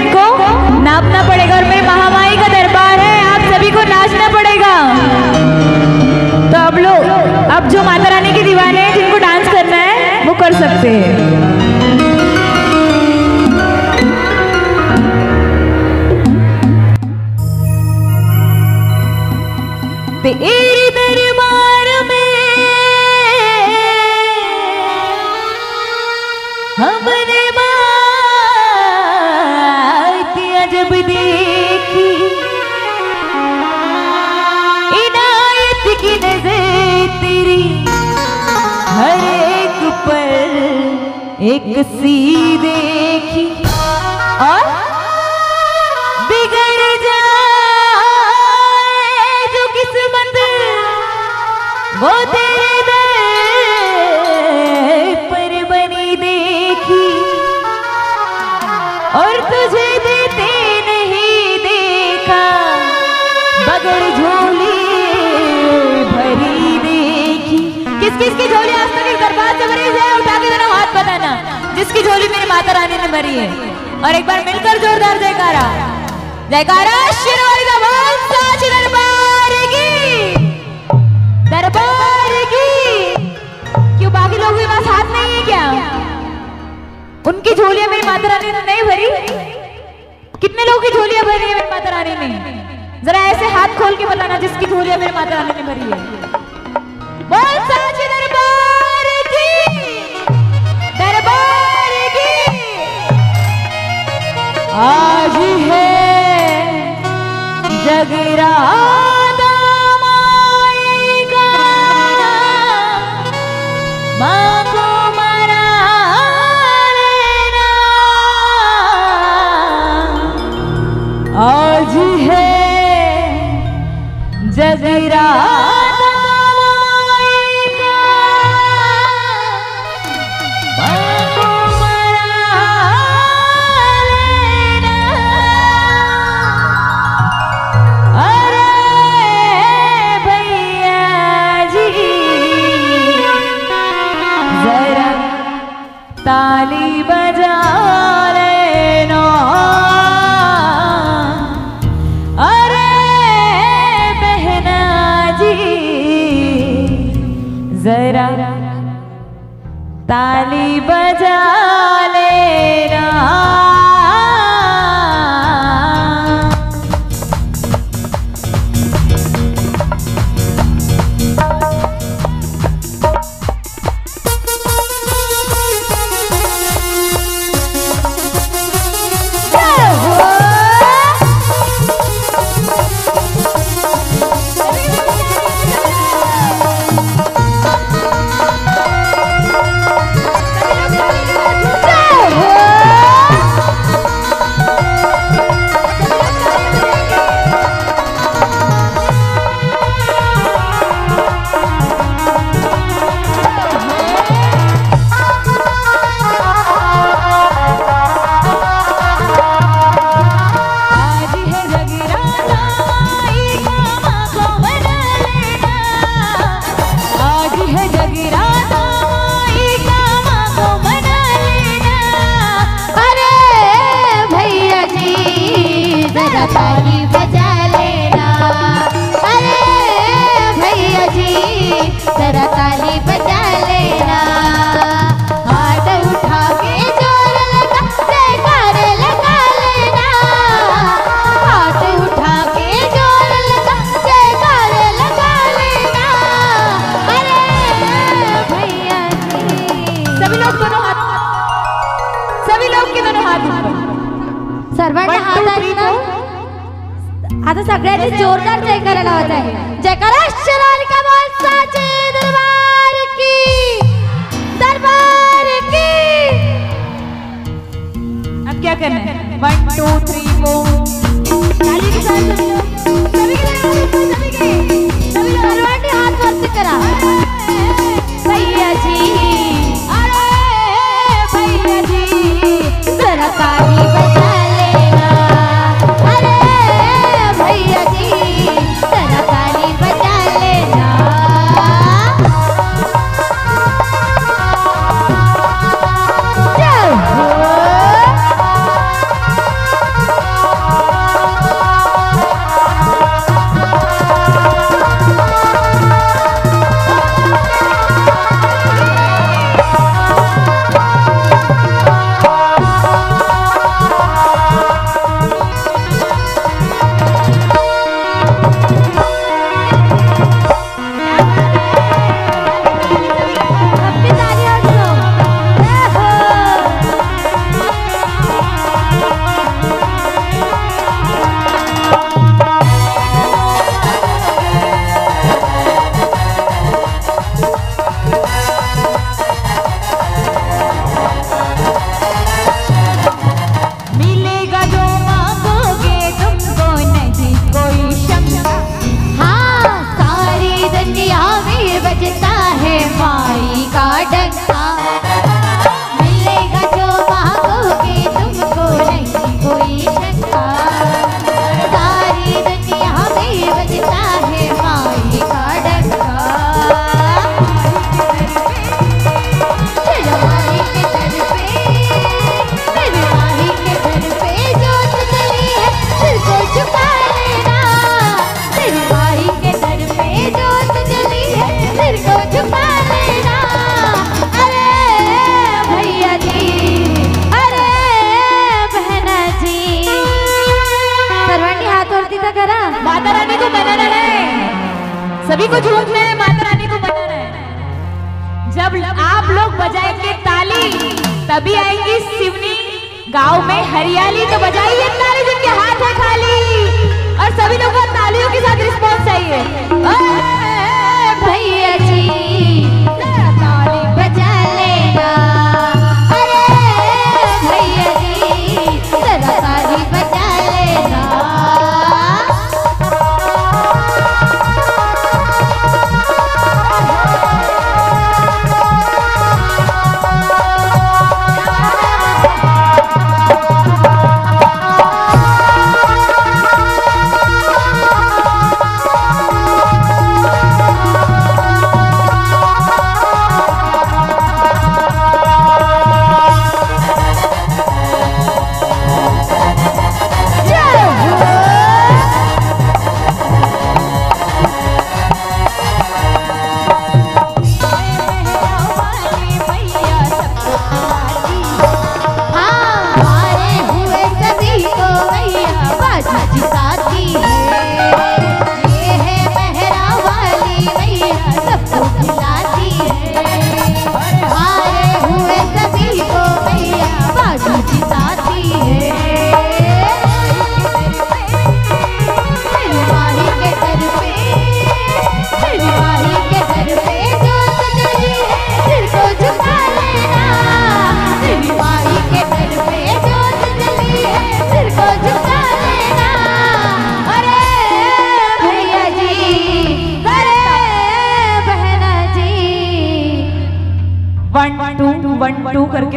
मेहनत को नापना पड़ेगा और मेरे महामाई का दरबार है। आप सभी को नाचना पड़ेगा। तो अब लोग अब जो माता रानी के दीवाने हैं, जिनको डांस करना है, वो कर सकते हैं। तेरे दरबार में जब देखी। इनायत की नज़र तेरी, हर एक पर एक सी देखी। और बिगड़ जाए जो वो तेरे देखी। और तुझे किस किस झोली आज तक इस दरबार से भरी है? उठा के जरा हाथ बताना जिसकी झोली मेरी माता रानी ने भरी है। और एक बार मिलकर जोरदार जयकारा। जयकारा शिरोली बोल साच दरबार की दरबार की। क्यों बाकी लोगों के पास हाथ नहीं है क्या? उनकी झोलियाँ मेरी माता रानी ने नहीं भरी? कितने लोगों की झोलियाँ भरी है मेरी माता रानी ने? जरा ऐसे हाथ खोल के बताना जिसकी झोलियाँ मेरी माता रानी ने भरी है। जगराता ताली बजा लेना। अरे भैया जी जरा ताली बजा लेना। हाथ उठा के ज़ोर लगा जयकार लगा लेना। हाथ उठा के ज़ोर लगा जयकार लगा लेना। अरे भैया जी। सभी लोग दोनों हाथ सभी लोग के दोनों हाथ ऊपर सर्वांनी हात ना आता सगळ्यांनी जोरदार जयकारा लावत आहे. जयकारा शिरोलिका बोल दरबार की दरबार की. अब क्या करना है? वन टू थ्री फोर ताली के साथ सभी लोग सभी के सभी के सर्वांनी हात वरती करा।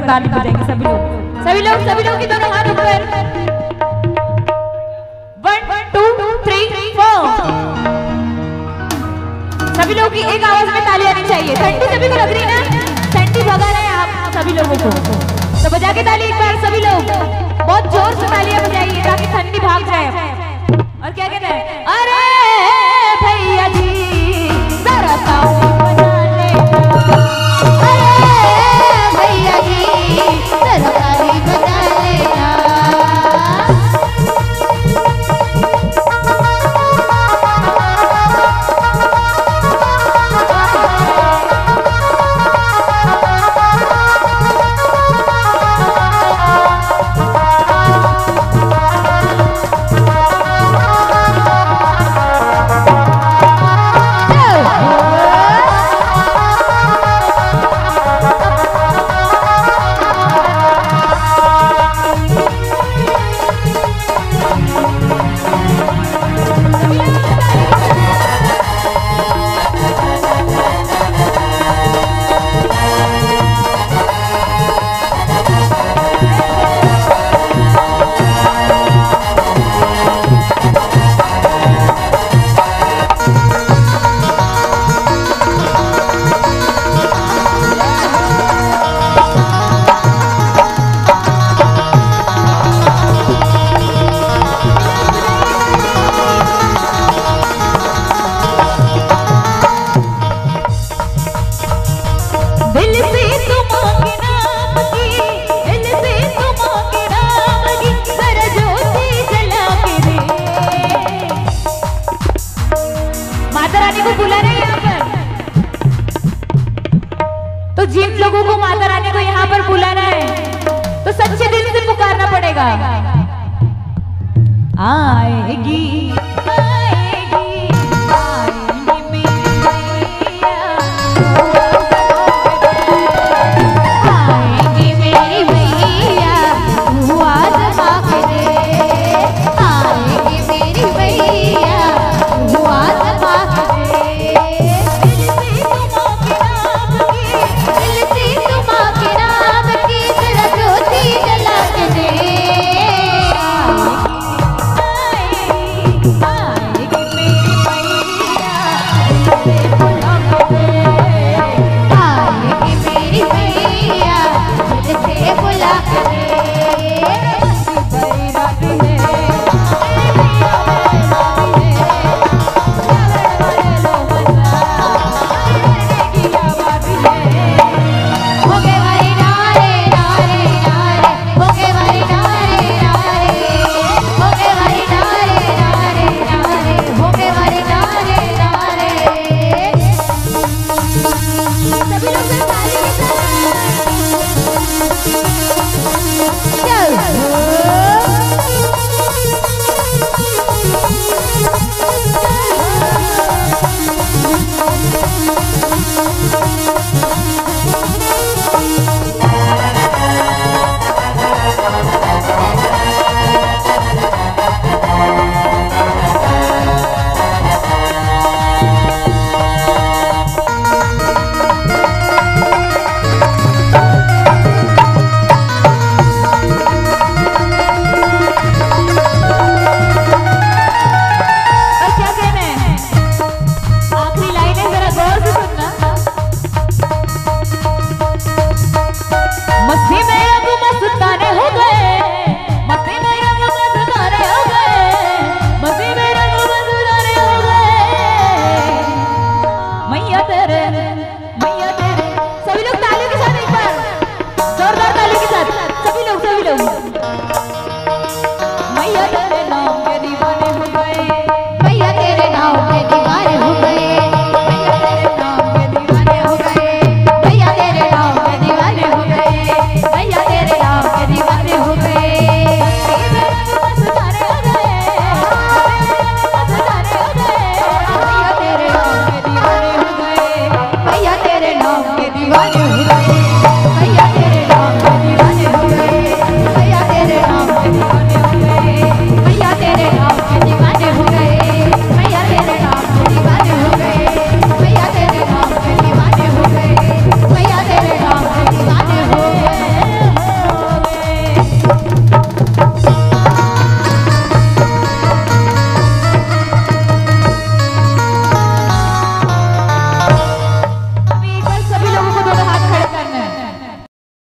की ताली बजाएँगे सभी लोग। सभी लोग सभी लोग की दोनों हाथों पर। सभी लोगों की एक आवाज़ में ताली आनी चाहिए। ठंडी सभी को तो लग रही है ना? ठंडी भगा रहे हैं आप सभी लोगों को। तो बजा के ताली एक बार सभी लोग। बहुत ज़ोर से तालियाँ बजाइए ताकि ठंडी भाग जाए। और क्या कहते हैं? अरे